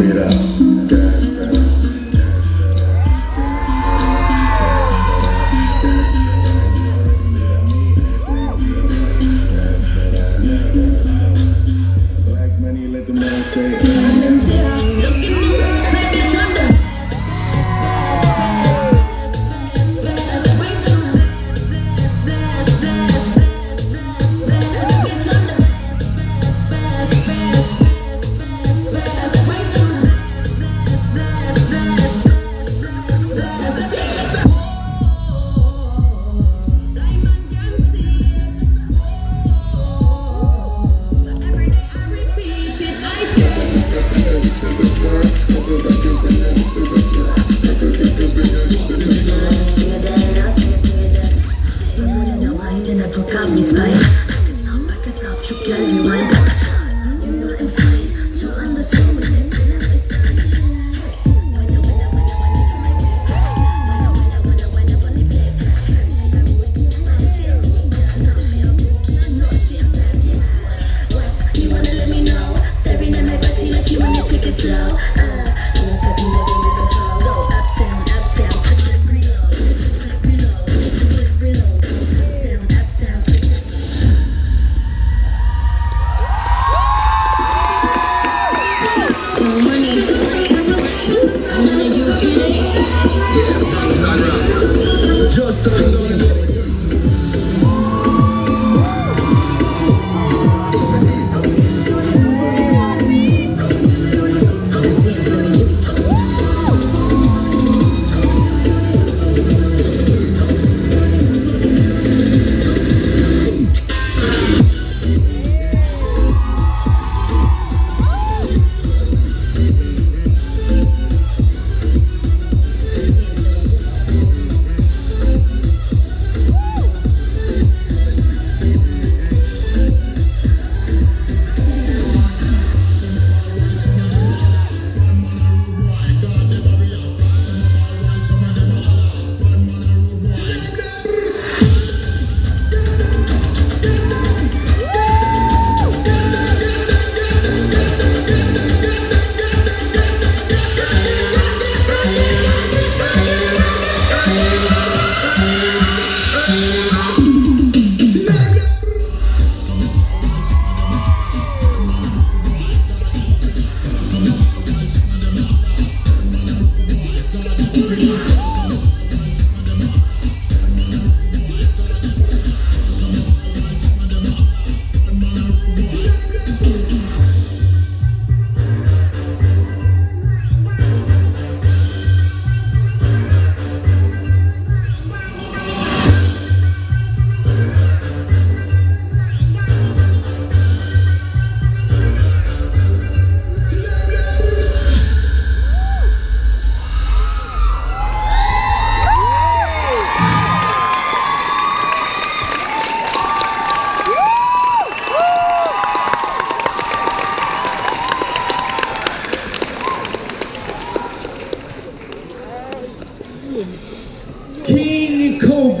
Speed up,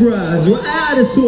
surprise. of attitude.